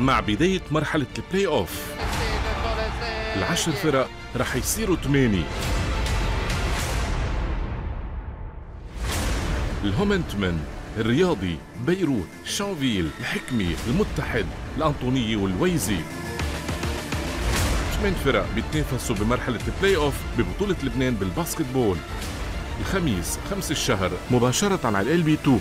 مع بداية مرحلة ال play off العشر فرق رح يصيروا ثمانية. الهومنتمن الرياضي بيروت شانفيل الحكمي المتحد الأنطونية واللويزي. ثمان فرق بيتنافسوا بمرحلة ال play off ببطولة لبنان بال basketball. الخميس 5 الشهر مباشرة على LB2